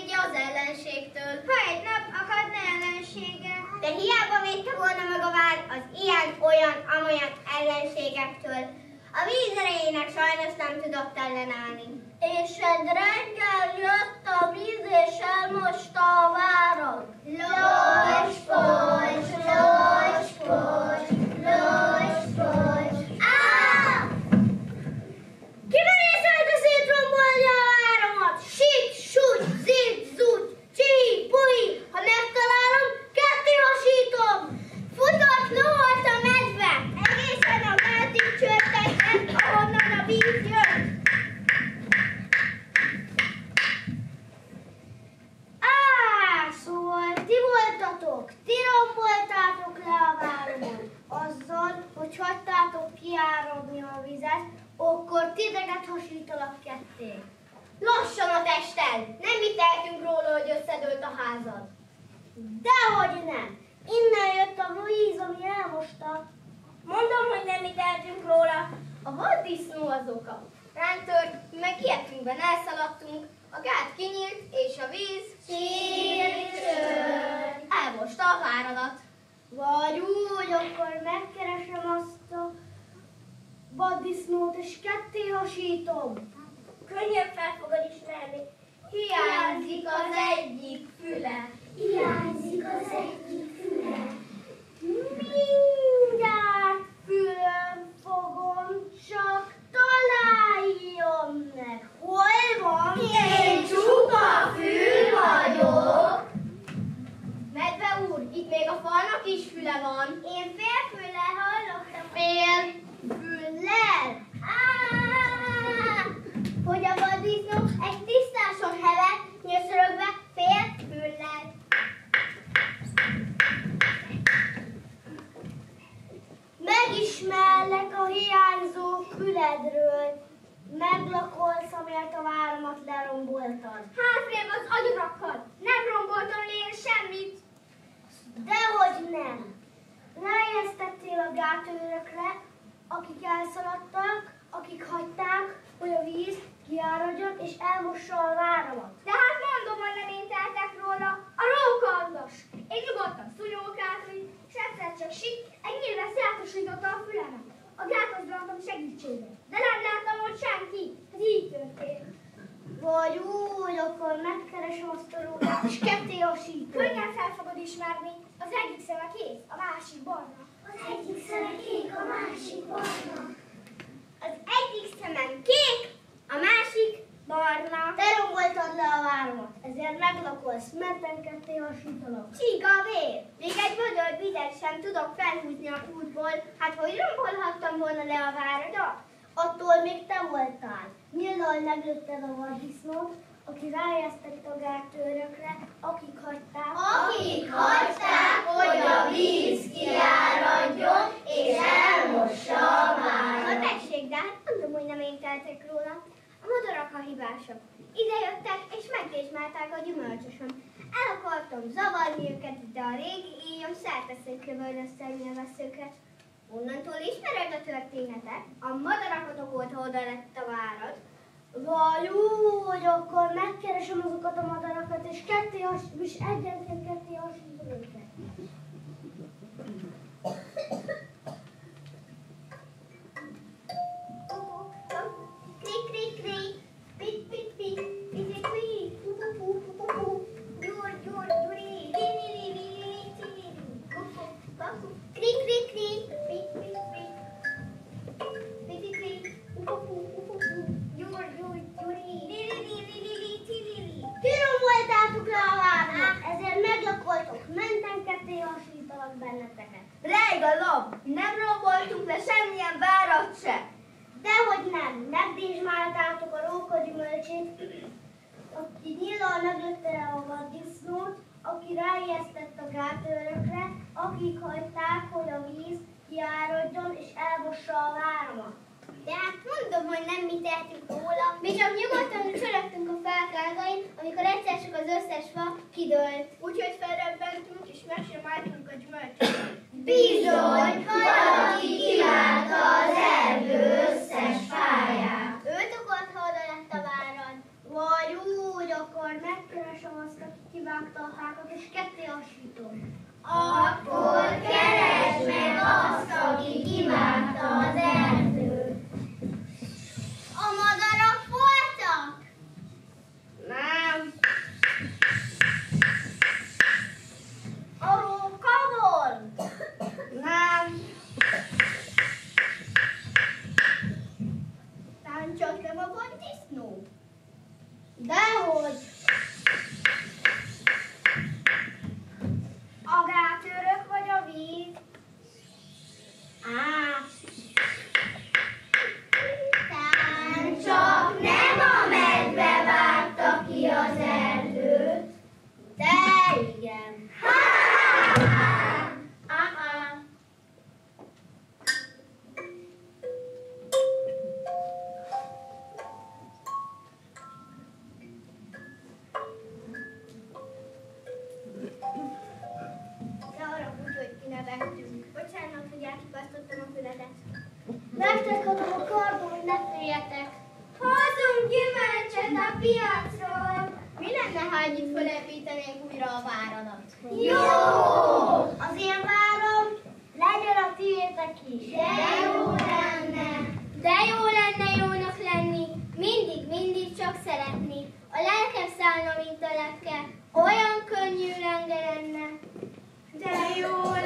megvédje az ellenségtől. Ha egy nap akadna ellensége. De hiába védte volna meg a vár az ilyen, olyan, amolyan ellenségektől. A víz erejének sajnos nem tudott ellenállni. És egy reggel jött a víz, és elmosta a várat. Hasítalak ketté. Lassan a tested! Nem mi tehetünk róla, hogy összedőlt a házad. Dehogy nem! Innen jött a víz, ami elmosta. Mondom, hogy nem mi tehetünk róla. A vaddisznó az oka. Ránk tört, meg ilyetünkben elszaladtunk, a gát kinyílt, és a víz Csír, elmosta a váradat. Vagy úgy, akkor megkeresem azt a vaddisznót, és ketté hasítom. Könnyebb fel fogod ismerni. Hiányzik az egyik füle. Hiányzik az egyik leromboltad. Hátrébb az agyarakkad! Nem romboltam én semmit! Dehogy nem! Rájesztettél a gátőrökre, akik elszaladtak, akik hagyták, hogy a víz kiáradjon és elmossa a váramat. De hát mondom, hogy nem én teltek róla, a rókaldas. Én nyugodtan szunyókálni, és egyszer csak sik, egy nyilván szátosította a fülemet. A gáthoz adtam segítséget, de nem láttam ott senki. Ez így történt. Vagy úgy, akkor megkeresem azt a rókát, hasítom. Könnyen fel fogod ismerni. Az egyik szeme kék, a másik barna. Az egyik szeme kék, a másik barna. Az egyik szemem kék, a másik barna. Te romboltad le a váromat, ezért meglakolsz, merten ketté hasítalak. Csiga vér! Még egy vödör vizet sem tudok felhúzni a útból. Hát hogy rombolhattam volna le a várodat? Attól még te voltál. Nyilván meglőtted a vaddisznót, aki rájesztett a gátőrökre, akik hagyták. Akik hagyták, hogy a víz kiáradjon, és elmossa a A várat. tessék, de hát mondom, hogy nem én teltek róla. A madarak a hibások. Ide jöttek, és megdésmálták a gyümölcsösöm. El akartam zavarni őket, de a régi éjjön szerteszékkövöldöztelni a veszőket. Onnantól ismered a történetet? A madarakat okolta oda lett a várad. Vagy úgy, akkor megkeresem azokat a madarakat, és ketté has- és egyenként ketté hasítom őket. megvizsgáltátok a róka gyümölcsét, aki nyilal megötte a vaddisznót, aki ráijesztett a gátőrökre, akik hagyták, hogy a víz kiáradjon és elmossa a váramat. De hát mondom, hogy nem mi tehetünk róla. Mi csak nyugodtan csörögtünk a fák amikor egyszer csak az összes fa kidőlt. Úgyhogy felrebbentünk és meg a gyümölcsöt. Bizony, valaki kívánta az erdő összes fáját. Őt akart, ha oda lett a várad. Vagy úgy akar, megkeresem azt, aki kivágta a hákat, és ketté hasítom. Akkor keresd meg azt, aki kivágta az erdőt. Á-á. De arra úgy, hogy kinevettünk. Bocsánat, hogy jó! Az én várom, legyen a tiétek is. De jó lenne! De jó lenne jónak lenni, mindig, mindig csak szeretni. A lelkem szállna, mint a lepke, olyan könnyű lenge lenne. De jó